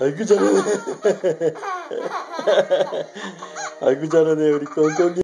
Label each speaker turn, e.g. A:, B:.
A: 아이고 잘하네. 아이고 잘하네 우리 꽁꽁이.